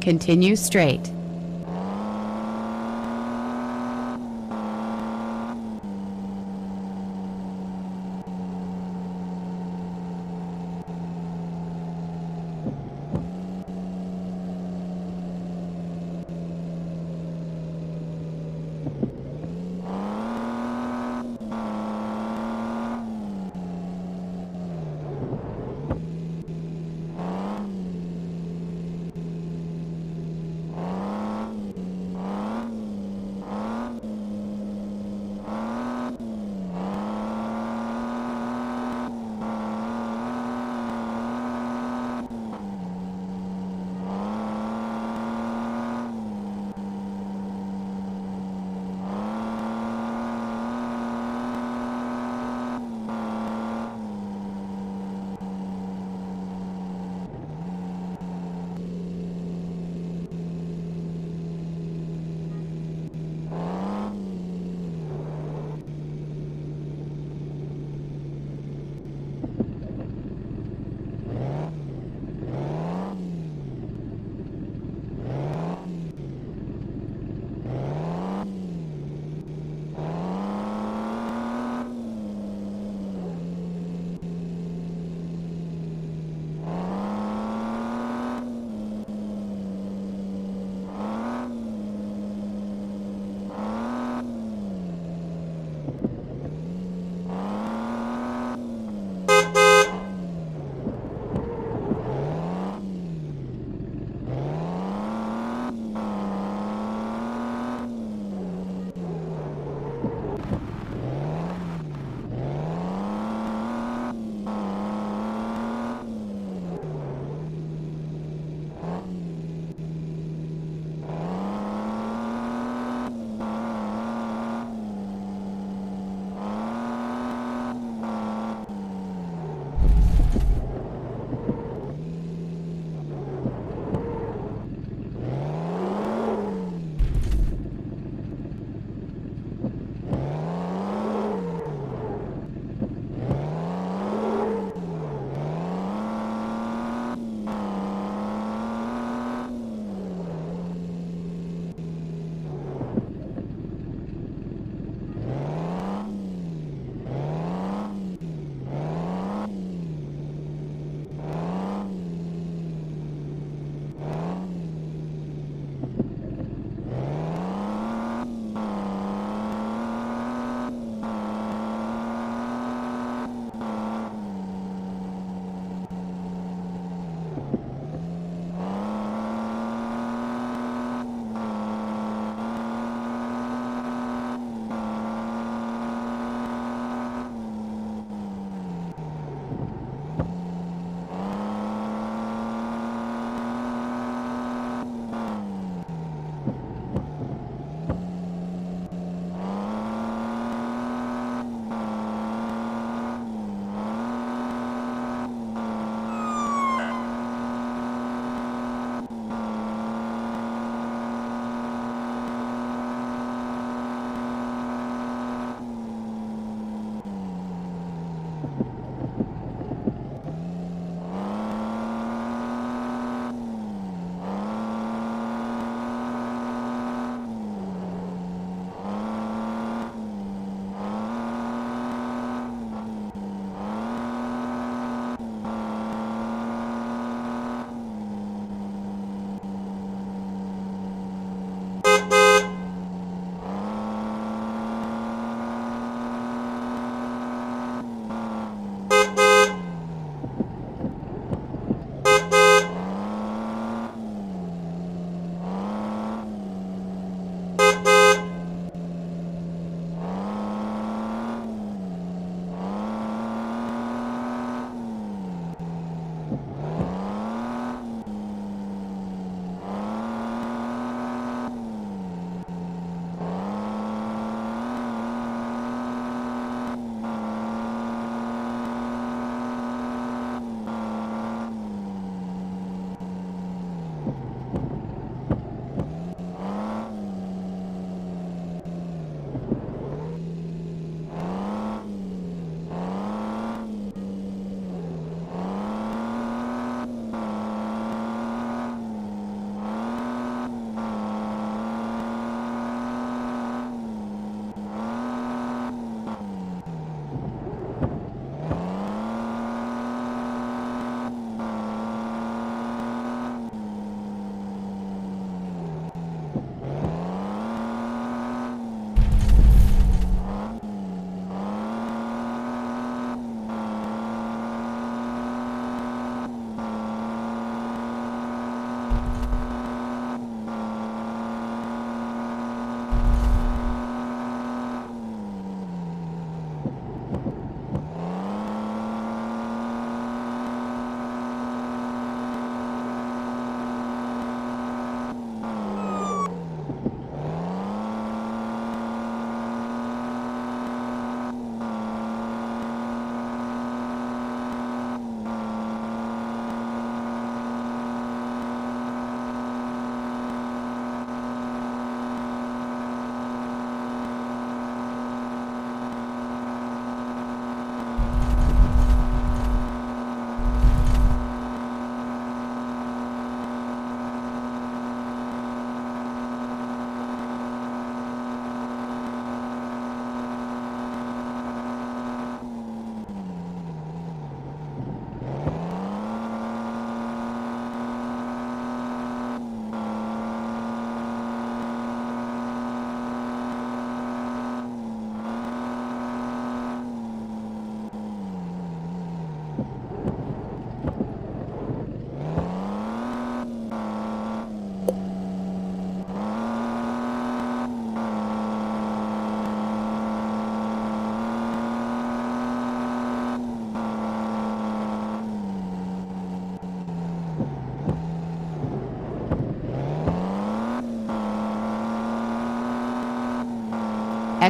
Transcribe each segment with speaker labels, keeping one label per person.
Speaker 1: Continue straight.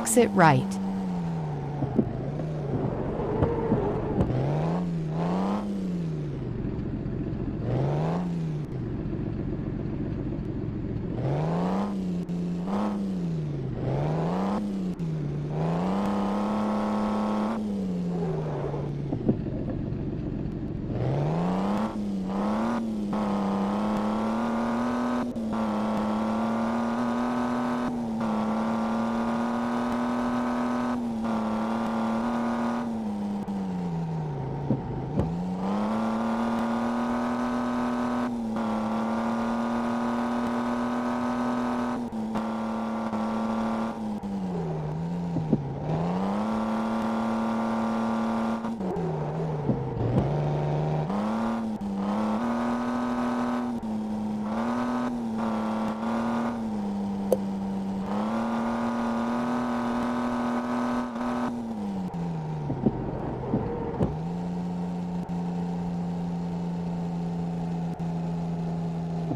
Speaker 1: Exit right.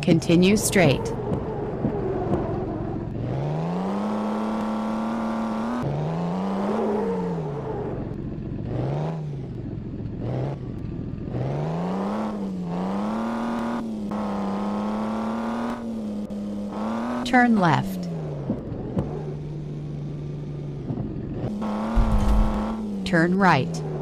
Speaker 1: Continue straight. Turn left. Turn right.